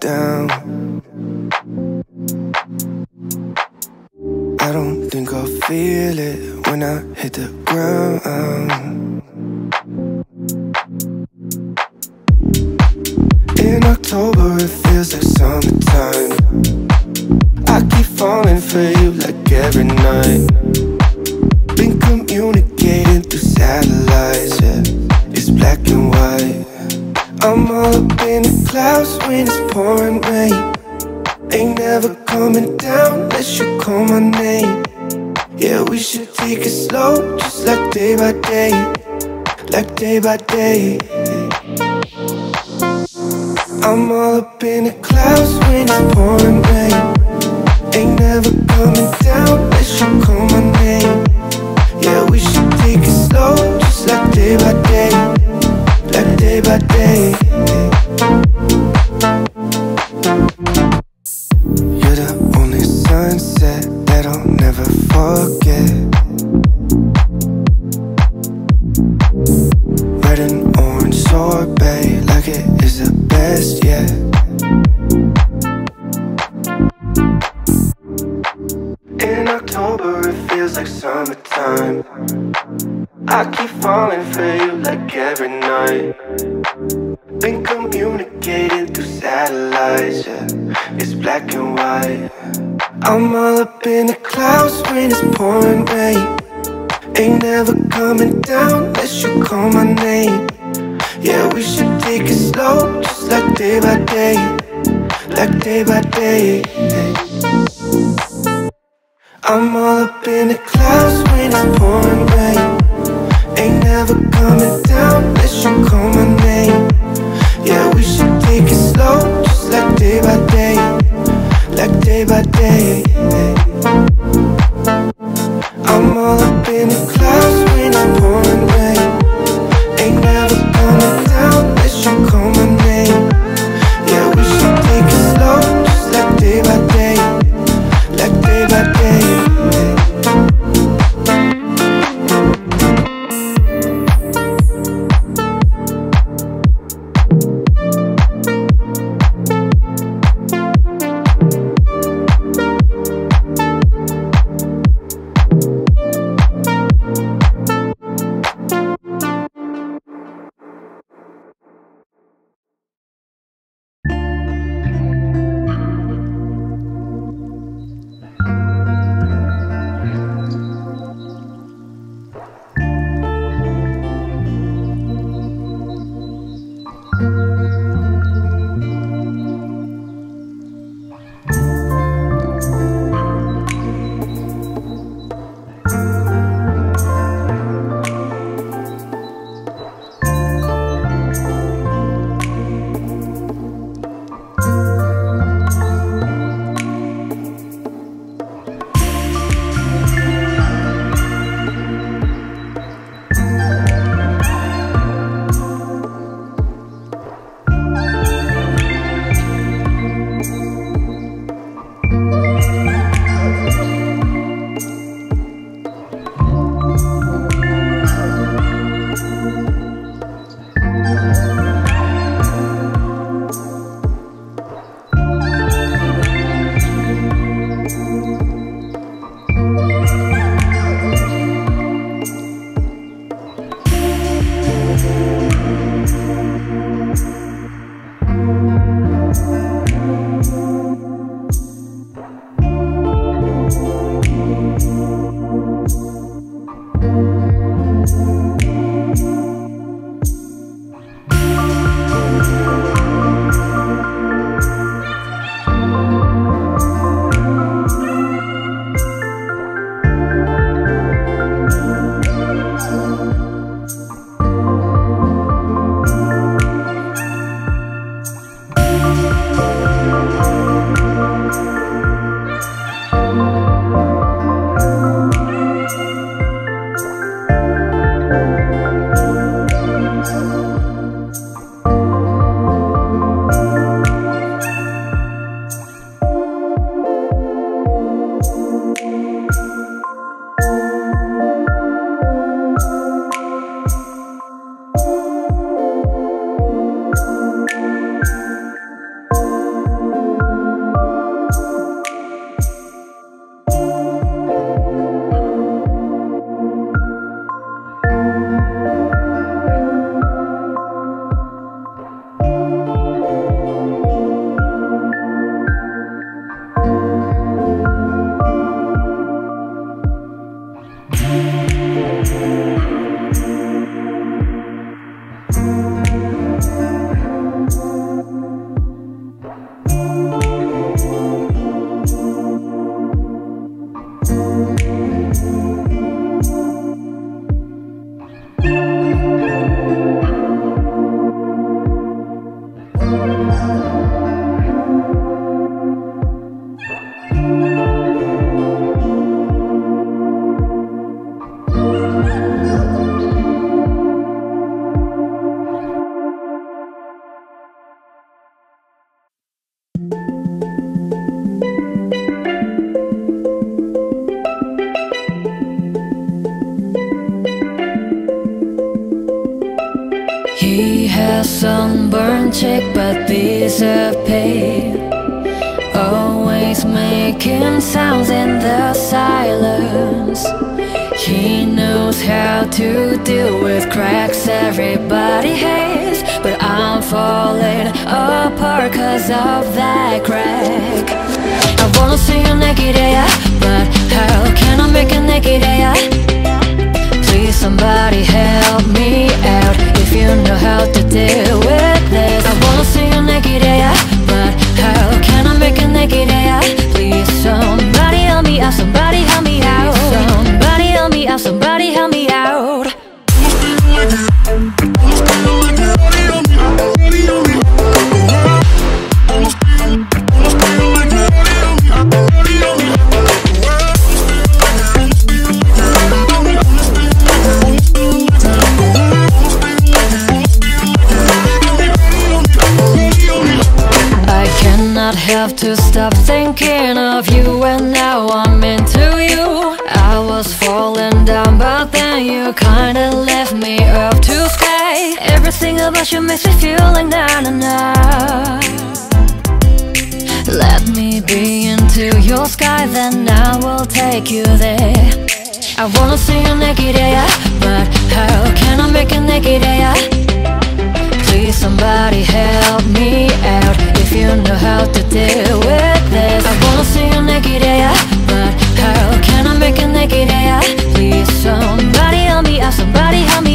down. I don't think I'll feel it when I hit the ground. In October, it feels like summertime. I keep falling for you like every night. Been communicating through satellites, yeah. It's black and white. I'm all up in the clouds when it's pouring rain. Ain't never coming down unless you call my name. Yeah, we should take it slow, just like day by day, like day by day. I'm all up in the clouds when it's pouring rain. Ain't never coming down unless you call my name. Yeah, we should take October, it feels like summertime. I keep falling for you like every night. Been communicating through satellites, yeah. It's black and white. I'm all up in the clouds when it's pouring rain. Ain't never coming down unless you call my name. Yeah, we should take it slow, just like day by day, like day by day. I'm all up in the clouds when it's pouring rain. Ain't never coming down unless you call my name. Yeah, we should take it slow, just like day by day, like day by day. I'm all up in the Piece of pain. Always making sounds in the silence. He knows how to deal with cracks everybody hates. But I'm falling apart cause of that crack. I wanna see you naked, yeah. But how can I make a naked, yeah? Please, somebody help me help to stop thinking of you And now I'm into you. I was falling down but then you kinda left me up to sky Everything about you makes me feel like na na na. Let me be into your sky then I will take you there. I wanna see you naked, yeah But how can I make it naked, yeah? Please somebody help me out If you know how to deal with this. I wanna see you naked, yeah But how can I make it naked, yeah? Please somebody help me out Somebody help me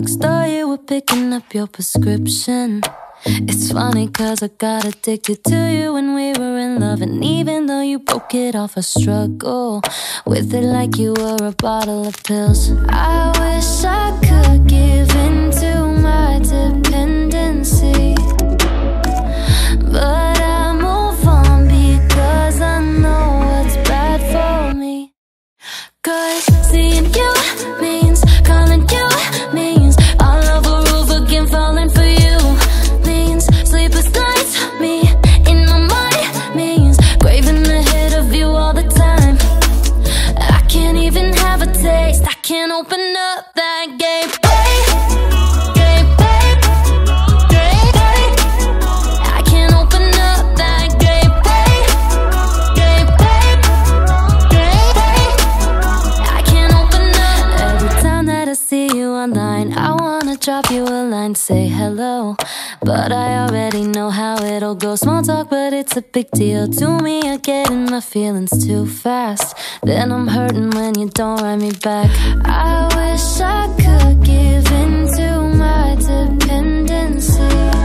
drugstore, you were picking up your prescription. It's funny cause I got addicted to you when we were in love. And even though you broke it off, I struggle with it like you were a bottle of pills. I wish I could give in you a line, say hello. But I already know how it'll go. Small talk, but it's a big deal to me. I get in my feelings too fast. Then I'm hurting when you don't write me back. I wish I could give in to my dependency.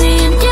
Cause